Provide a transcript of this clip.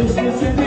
Business